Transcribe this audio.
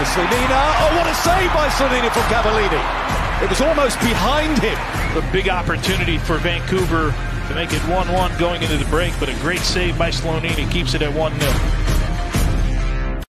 for Slonina. Oh, what a save by Slonina from Cavallini. It was almost behind him. The big opportunity for Vancouver to make it 1-1 going into the break, but a great save by Slonina keeps it at 1-0.